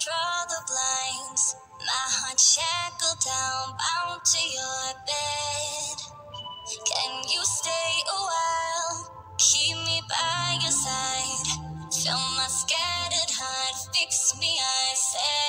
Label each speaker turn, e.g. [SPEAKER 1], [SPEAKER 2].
[SPEAKER 1] draw the blinds. My heart shackled down, bound to your bed. Can you stay a while? Keep me by your side. Fill my scattered heart, fix me, I said.